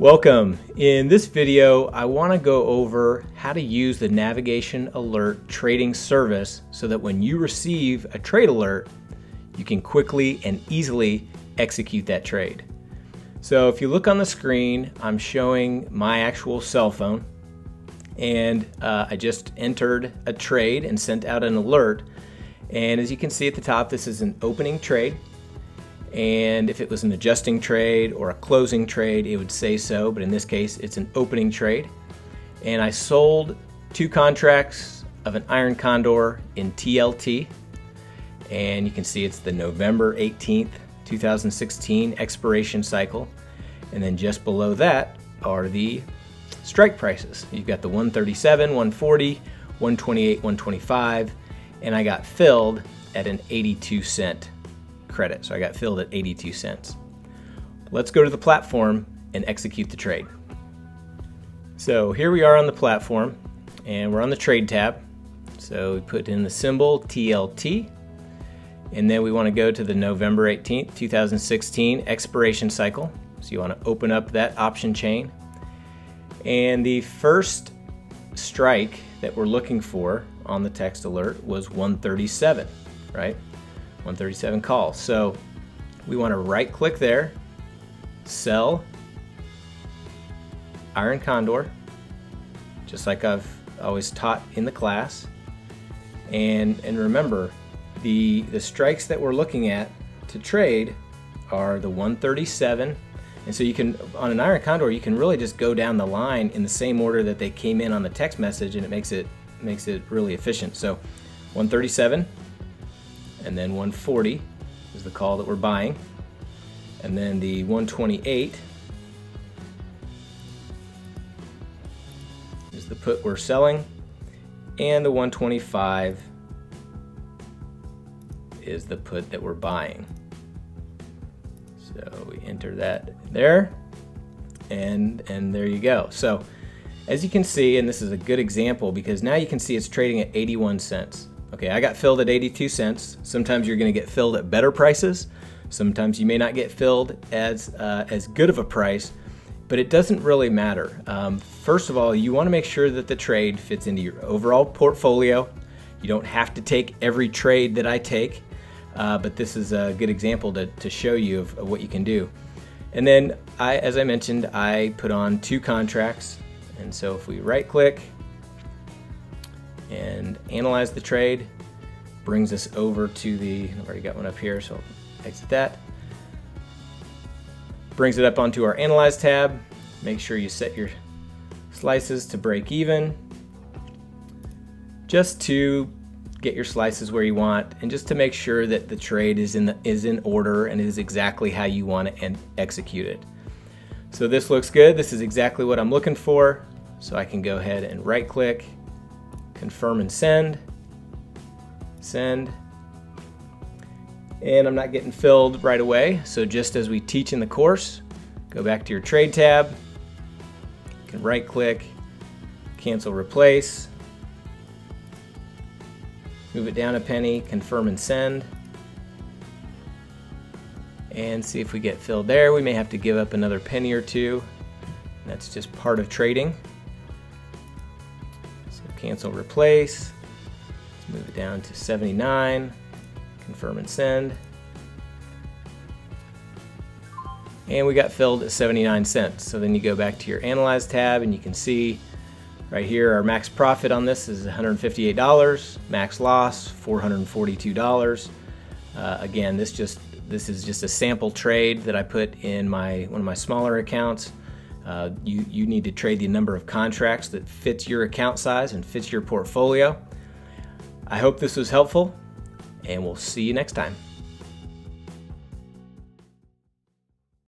Welcome. In this video, I want to go over how to use the Navigation Alert trading service so that when you receive a trade alert, you can quickly and easily execute that trade. So if you look on the screen, I'm showing my actual cell phone and uh, I just entered a trade and sent out an alert. And as you can see at the top, this is an opening trade. And if it was an adjusting trade or a closing trade, it would say so, but in this case, it's an opening trade. And I sold two contracts of an iron condor in TLT. And you can see it's the November 18th, 2016 expiration cycle. And then just below that are the strike prices. You've got the 137, 140, 128, 125, and I got filled at an 82 cent credit. So I got filled at 82 cents. Let's go to the platform and execute the trade. So here we are on the platform and we're on the trade tab. So we put in the symbol TLT and then we want to go to the November 18th, 2016 expiration cycle. So you want to open up that option chain. And the first strike that we're looking for on the text alert was 137, right? 137 call. So we want to right click there, sell Iron Condor, just like I've always taught in the class. And, and remember, the, the strikes that we're looking at to trade are the 137. And so you can, on an Iron Condor, you can really just go down the line in the same order that they came in on the text message and it makes it, makes it really efficient. So 137, and then 140 is the call that we're buying. And then the 128 is the put we're selling. And the 125 is the put that we're buying. So we enter that there and and there you go. So as you can see, and this is a good example because now you can see it's trading at 81 cents. Okay, I got filled at 82 cents. Sometimes you're gonna get filled at better prices. Sometimes you may not get filled as, uh, as good of a price, but it doesn't really matter. Um, first of all, you wanna make sure that the trade fits into your overall portfolio. You don't have to take every trade that I take, uh, but this is a good example to, to show you of, of what you can do. And then, I, as I mentioned, I put on two contracts. And so if we right click, and analyze the trade. Brings us over to the, I've already got one up here, so I'll exit that. Brings it up onto our Analyze tab. Make sure you set your slices to break even. Just to get your slices where you want and just to make sure that the trade is in, the, is in order and is exactly how you want to execute it. So this looks good. This is exactly what I'm looking for. So I can go ahead and right click confirm and send, send, and I'm not getting filled right away. So just as we teach in the course, go back to your trade tab, you can right click, cancel replace, move it down a penny, confirm and send, and see if we get filled there. We may have to give up another penny or two. That's just part of trading cancel replace. Let's move it down to 79, confirm and send. And we got filled at 79 cents. So then you go back to your Analyze tab and you can see right here our max profit on this is $158, max loss $442. Uh, again, this just this is just a sample trade that I put in my one of my smaller accounts. Uh, you, you need to trade the number of contracts that fits your account size and fits your portfolio. I hope this was helpful, and we'll see you next time.